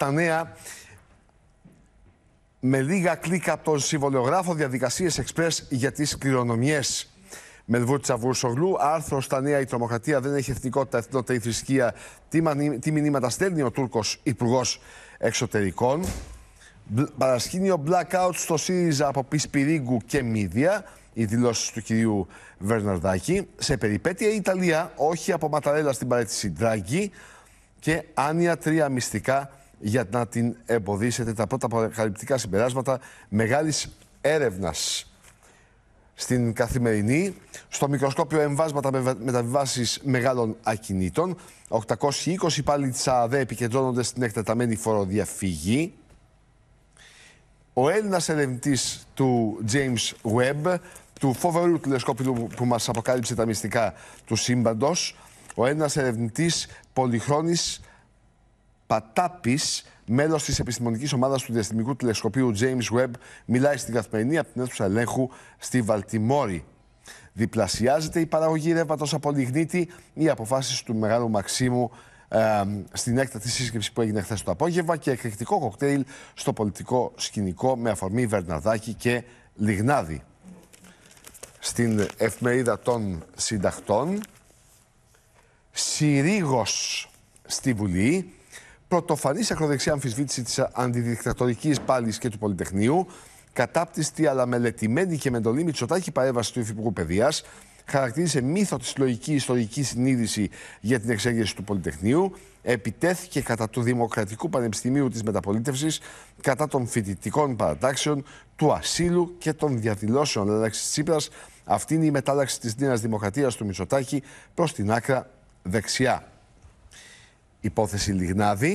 τα νέα με λίγα κλικ από τον συμβολιογράφο διαδικασίες εξπρές για τις κληρονομιές. Μελβούτσα Βουρσογλού, άρθρος στα νέα η τρομοκρατία δεν έχει εθνικότητα, εθνότητα ή θρησκεία. Τι, τι μηνύματα στέλνει ο Τούρκος υπουργός Εξωτερικών; Παρασκήνιο blackout στο ΣΥΡΙΖΑ από Πισπυρίγκου και Μίδια. Οι δηλώσεις του κυρίου Βερναρδάκη. Σε περιπέτεια η Ιταλία, όχι από Ματαρέλα στην παρέτηση Ντράγκη. Και άνοια τρία μυστικά για να την εμποδίσετε. Τα πρώτα αποκαλυπτικά συμπεράσματα μεγάλης έρευνας στην καθημερινή. Στο μικροσκόπιο εμβάσματα με μεταβιβάσεις μεγάλων ακινήτων. 820 πάλι της ΑΔΕ επικεντρώνονται στην εκτεταμένη φοροδιαφυγή. Ο Έλληνας ερευνητής του James Webb, του φοβερού τηλεσκόπιου που μας αποκάλυψε τα μυστικά του σύμπαντος, ο Έλληνας ερευνητής Πολυχρόνης Πατάπης, μέλος της επιστημονικής ομάδας του διαστημικού τηλεσκοπίου James Webb, μιλάει στην καθημερινή από την αίθουσα ελέγχου στη Βαλτιμόρη. Διπλασιάζεται η παραγωγή ρεύματος από λιγνίτη. Οι αποφάσεις του Μεγάλου Μαξίμου ε, στην έκτατη σύσκεψη που έγινε χθες το απόγευμα και εκρηκτικό κοκτέιλ στο πολιτικό σκηνικό με αφορμή Βερναδάκη και Λιγνάδη. Στην εφημερίδα των συντακτών, Συρίγος στη Βουλή, πρωτοφανής ακροδεξιά αμφισβήτηση της αντιδικτατορική πάλης και του Πολυτεχνείου, κατάπτυστη αλλά μελετημένη και με εντολή Μητσοτάκη παρέμβαση του Υφυπουργού Παιδείας, χαρακτήρισε μύθο της συλλογική ιστορική συνείδηση για την εξέγερση του Πολυτεχνείου, επιτέθηκε κατά του Δημοκρατικού Πανεπιστημίου της Μεταπολίτευσης, κατά των φοιτητικών παρατάξεων, του ασύλου και των διαδηλώσεων αλλάξης Τσίπρας. Αυτή είναι η μετάλλαξη της Νέας Δημοκρατίας του Μητσοτάκη προς την άκρα δεξιά υπόθεση Λιγνάδη,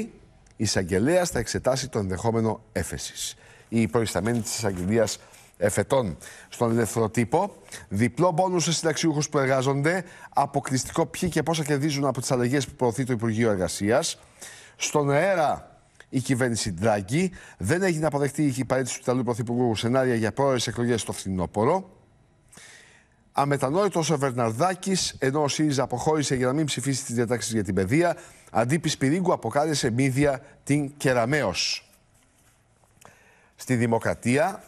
η εισαγγελέα θα εξετάσει το ενδεχόμενο έφεσης. Η προϊσταμένη της εισαγγελίας εφετών στον ελεύθερο τύπο. Διπλό μπόνους σε συνταξιούχους που εργάζονται. Αποκλειστικό ποιοι και πόσα κερδίζουν από τις αλλαγές που προωθεί το Υπουργείο Εργασίας. Στον αέρα η κυβέρνηση Ντράγκη. Δεν έγινε αποδεκτή η παρέτηση του Ιταλού Πρωθυπουργού σενάρια για πρόορες εκλογές στο φθινόπωρο. Αμετανόητο ο Βερναρδάκης, ενώ ο ΣΥΡΙΖΑ αποχώρησε για να μην ψηφίσει τις διατάξεις για την παιδεία, αντί Πισπυρίγκου αποκάλεσε μύδια την Κεραμαίο. Στη Δημοκρατία,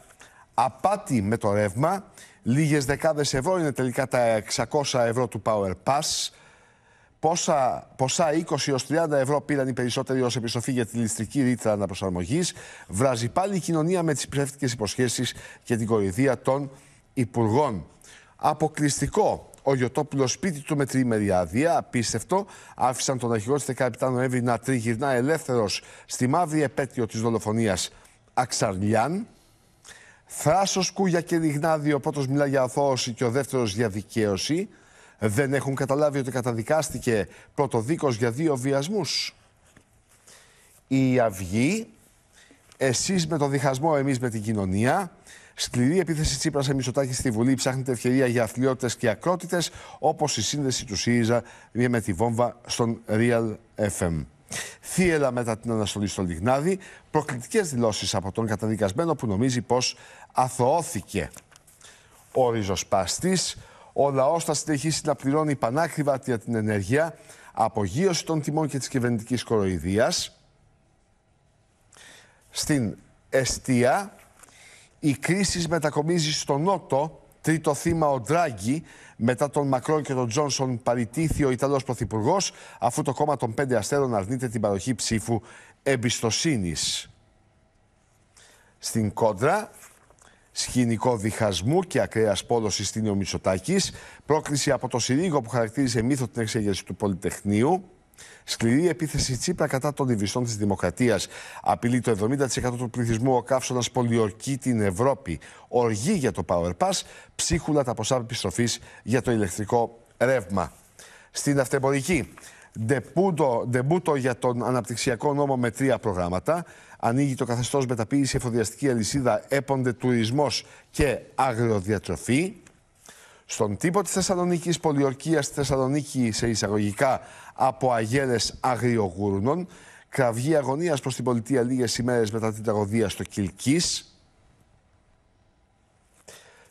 απάτη με το ρεύμα, λίγες δεκάδες ευρώ είναι τελικά τα 600 ευρώ του Power Pass. Πόσα, ποσά 20 έως 30 ευρώ πήραν οι περισσότεροι ως επιστροφή για τη ληστρική ρήτρα αναπροσαρμογής. Βράζει πάλι η κοινωνία με τις ψεύτικες υποσχέσεις και την κορυδία των υπουργών. Αποκλειστικό ο Γιωτόπουλος σπίτι του με τριήμερη άδεια, απίστευτο. Άφησαν τον αρχηγό της 17 Νοέμβρη να τριγυρνά ελεύθερος στη μαύρη επέτειο της δολοφονίας Αξαρλιάν. Θράσος, Κούγια και Λιγνάδη, ο πρώτος μιλά για αθώωση και ο δεύτερος για δικαίωση. Δεν έχουν καταλάβει ότι καταδικάστηκε πρωτοδίκως για δύο βιασμούς. Η Αυγή, εσείς με το διχασμό, εμείς με την κοινωνία. Σκληρή επίθεση Τσίπρα σε Μισοτάκη στη Βουλή ψάχνεται ευκαιρία για αθλειότητε και ακρότητες, όπως η σύνδεση του ΣΥΡΙΖΑ με τη βόμβα στον Real FM. Θύελα μετά την αναστολή στο Λιγνάδι, προκλητικές δηλώσεις από τον καταδικασμένο που νομίζει πως αθωώθηκε. Ο ριζοσπαστής, ο λαός θα συνεχίσει να πληρώνει πανάκριβα για την ενέργεια, απογείωση των τιμών και της κυβερνητικής κοροϊδίας. Στην Εστία, η κρίση μετακομίζει στο Νότο. Τρίτο θύμα ο Ντράγκη. Μετά τον Μακρόν και τον Τζόνσον παρητήθη ο Ιταλός Πρωθυπουργός, αφού το κόμμα των πέντε αστέρων αρνείται την παροχή ψήφου εμπιστοσύνης. Στην κόντρα, σκηνικό διχασμού και ακραίας πόλωση στην ο πρόκληση από το Συρίγο που χαρακτήριζε μύθο την εξέγερση του Πολυτεχνείου, Σκληρή επίθεση Τσίπρα κατά των διβιστών της Δημοκρατίας. Απειλεί το 70% του πληθυσμού ο καύσωνας πολιορκεί την Ευρώπη. Οργή για το Power Pass, ψίχουλα τα ποσά επιστροφής για το ηλεκτρικό ρεύμα. Στην αυτεμπορική, ντεμπούτο για τον αναπτυξιακό νόμο με τρία προγράμματα. Ανοίγει το καθεστώς μεταποίηση εφοδιαστική αλυσίδα, έπονται τουρισμός και αγροδιατροφή. Στον τύπο της Θεσσαλονίκης, πολιορκίας στη Θεσσαλονίκη σε εισαγωγικά από αγέλες αγριογούρνων, κραυγή αγωνίας προς την πολιτεία λίγες ημέρες μετά την τραγωδία στο Κιλκής.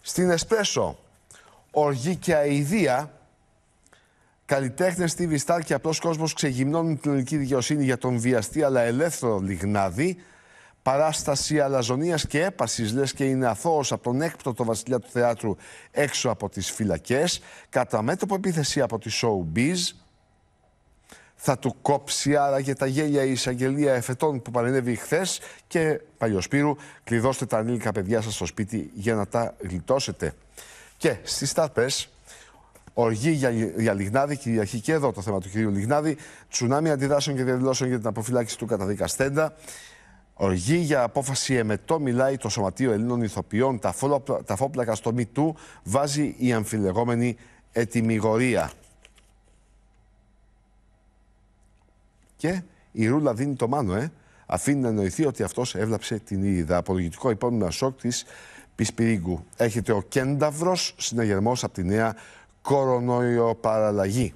Στην Εσπρέσο, οργή και αηδία, Καλλιτέχνες Στίβι Στάρ και απλός κόσμος ξεγυμνώνουν την ελληνική δικαιοσύνη για τον βιαστή αλλά ελεύθερο Λιγνάδη. Παράσταση αλαζονίας και έπασης, λες και είναι αθώος από τον έκπτωτο βασιλιά του θεάτρου έξω από τις φυλακές. Κατά μέτωπο επίθεση από τη Showbiz. Θα του κόψει άραγε τα γέλια η εισαγγελία εφετών που παρενέβη χθες. Και Παλιοσπύρου, κλειδώστε τα ανήλικα παιδιά σας στο σπίτι για να τα γλιτώσετε. Και στις Τάρπες, Οργή για, για Λιγνάδη, Κυριακή και εδώ το θέμα του κυρίου Λιγνάδη. Τσουνάμι αντιδράσεων και διαδηλώσεων για την αποφυλάξη του καταδικαστέντα. Οργή για απόφαση εμετό μιλάει το Σωματείο Ελλήνων Ιθοποιών. Τα, φόλα, τα φόπλακα στο μη του βάζει η αμφιλεγόμενη ετοιμιγορία. Και η Ρούλα δίνει το μάνο, ε. Αφήνει να εννοηθεί ότι αυτός έβλαψε την είδα. Απολογητικό υπόμνημα σοκ της Πισπυρίγκου. Έχετε ο Κένταυρος συναγερμός από τη νέα κορονοϊοπαραλλαγή.